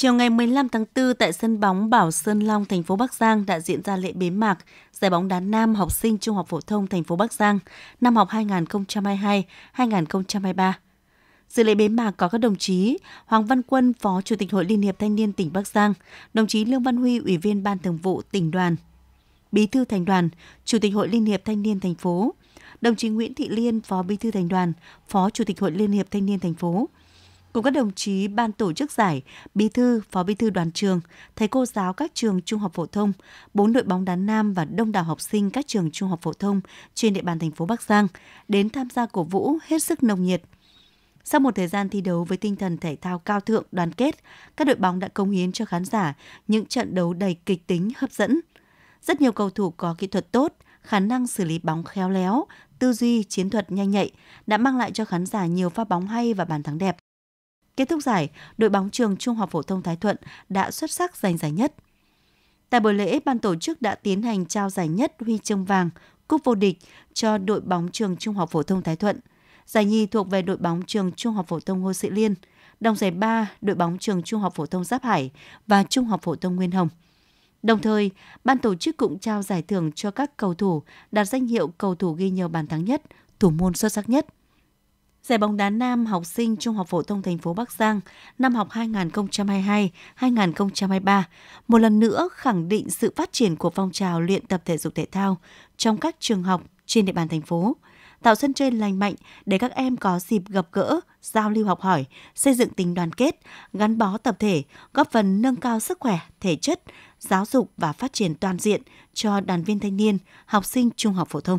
Chiều ngày 15 tháng 4 tại sân bóng Bảo Sơn Long, thành phố Bắc Giang đã diễn ra lễ bế mạc giải bóng đá nam học sinh trung học phổ thông thành phố Bắc Giang năm học 2022-2023. Dự lễ bế mạc có các đồng chí Hoàng Văn Quân, Phó Chủ tịch Hội Liên hiệp Thanh niên tỉnh Bắc Giang, đồng chí Lương Văn Huy, Ủy viên Ban Thường vụ tỉnh đoàn, Bí thư Thành đoàn, Chủ tịch Hội Liên hiệp Thanh niên thành phố, đồng chí Nguyễn Thị Liên, Phó Bí thư Thành đoàn, Phó Chủ tịch Hội Liên hiệp Thanh niên thành phố, cùng các đồng chí ban tổ chức giải, bí thư, phó bí thư đoàn trường, thầy cô giáo các trường trung học phổ thông, bốn đội bóng đá nam và đông đảo học sinh các trường trung học phổ thông trên địa bàn thành phố Bắc Giang đến tham gia cổ vũ hết sức nồng nhiệt. Sau một thời gian thi đấu với tinh thần thể thao cao thượng đoàn kết, các đội bóng đã công hiến cho khán giả những trận đấu đầy kịch tính hấp dẫn. Rất nhiều cầu thủ có kỹ thuật tốt, khả năng xử lý bóng khéo léo, tư duy, chiến thuật nhanh nhạy đã mang lại cho khán giả nhiều pha bóng hay và bàn thắng đẹp. Kết thúc giải, đội bóng trường Trung học phổ thông Thái Thuận đã xuất sắc giành giải nhất. Tại buổi lễ, ban tổ chức đã tiến hành trao giải nhất huy chương vàng, cúp vô địch cho đội bóng trường Trung học phổ thông Thái Thuận. Giải nhì thuộc về đội bóng trường Trung học phổ thông Ngô Sĩ Liên. Đồng giải ba đội bóng trường Trung học phổ thông Giáp Hải và Trung học phổ thông Nguyên Hồng. Đồng thời, ban tổ chức cũng trao giải thưởng cho các cầu thủ đạt danh hiệu cầu thủ ghi nhiều bàn thắng nhất, thủ môn xuất sắc nhất. Giải bóng đá nam học sinh Trung học phổ thông thành phố Bắc Giang năm học 2022-2023 một lần nữa khẳng định sự phát triển của phong trào luyện tập thể dục thể thao trong các trường học trên địa bàn thành phố, tạo sân chơi lành mạnh để các em có dịp gặp gỡ, giao lưu học hỏi, xây dựng tình đoàn kết, gắn bó tập thể, góp phần nâng cao sức khỏe, thể chất, giáo dục và phát triển toàn diện cho đoàn viên thanh niên, học sinh trung học phổ thông.